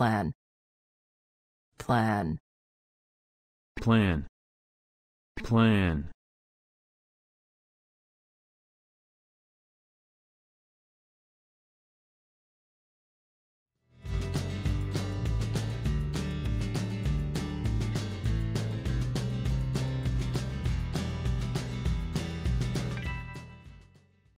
plan. Plan. Plan. Plan.